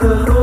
Aku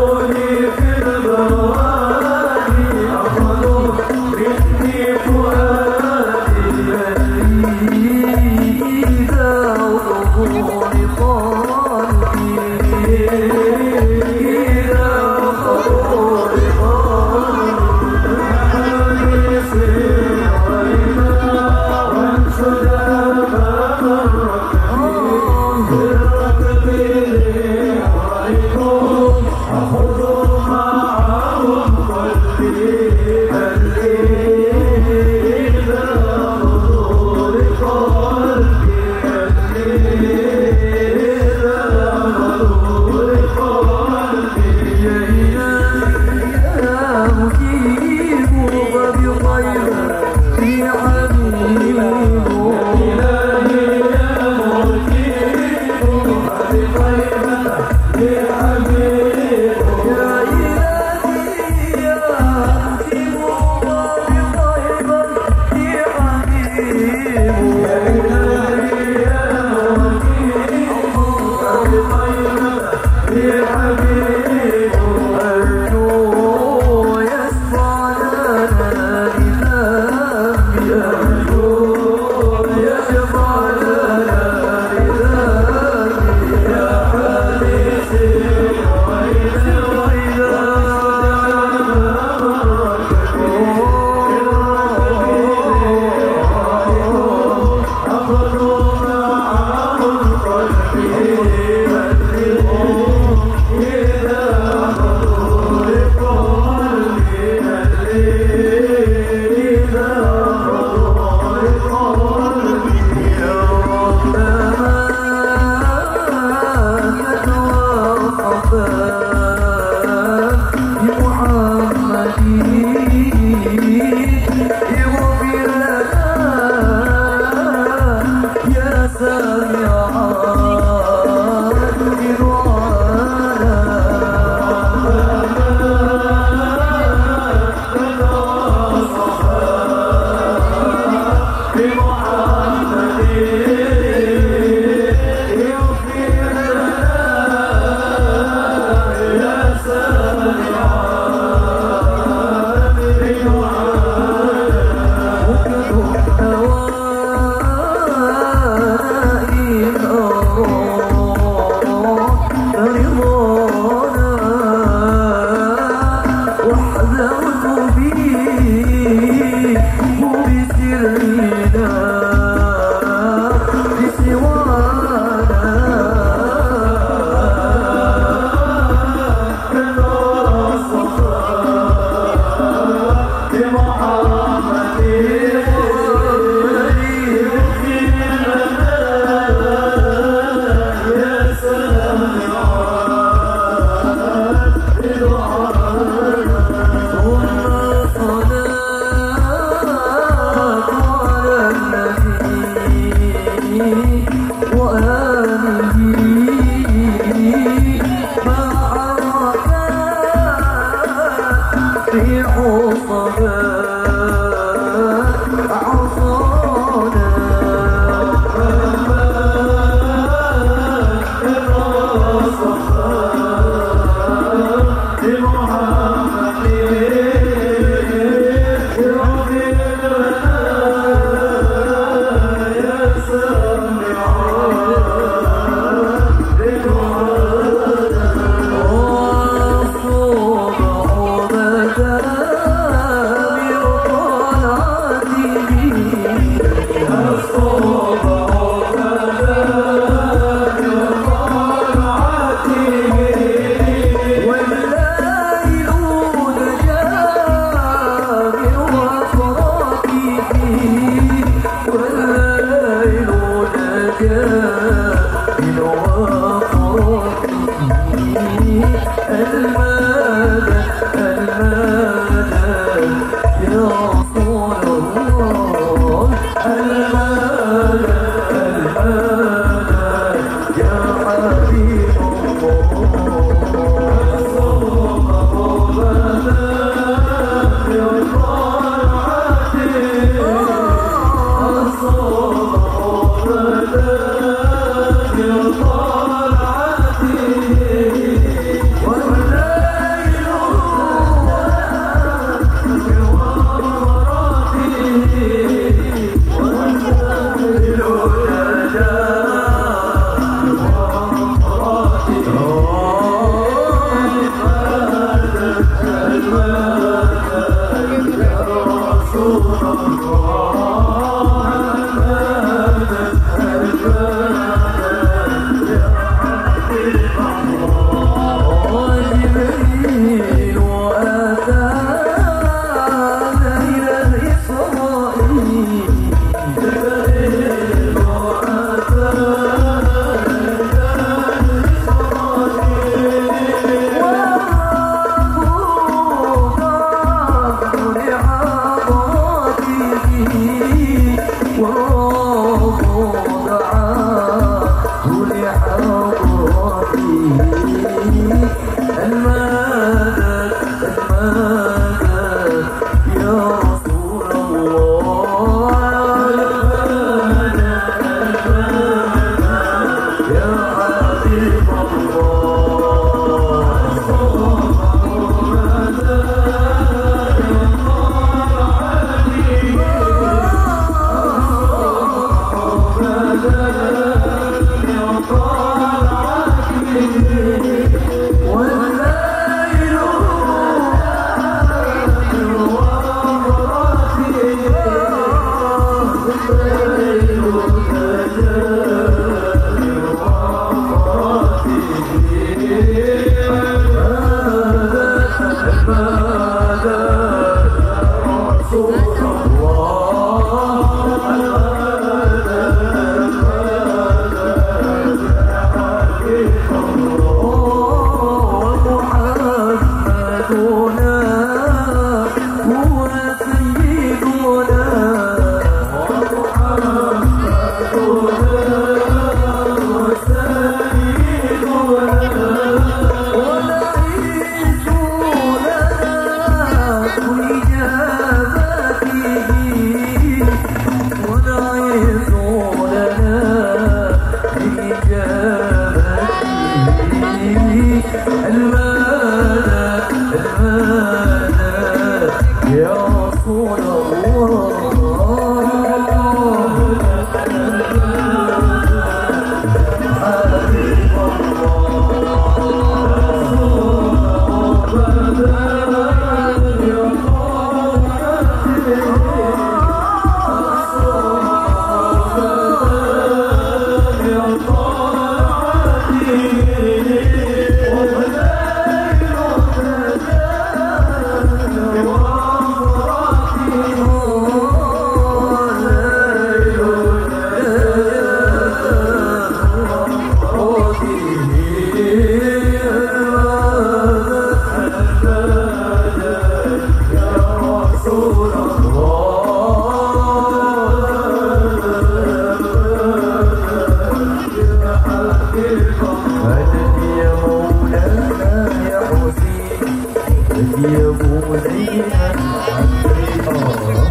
يا بنينا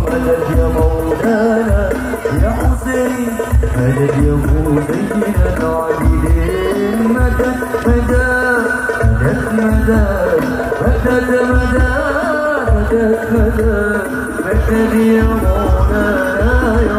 مدد يا مولانا يا حسين. مدد يا بنينا العابدين مدد مدد مدد مدد مدد مدد يا مولانا يا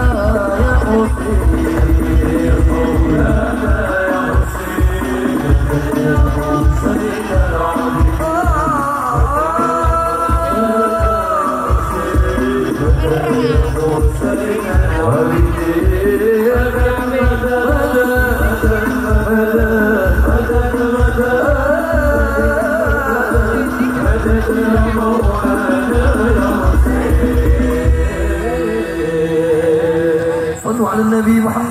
Hallelujah. النبي محمد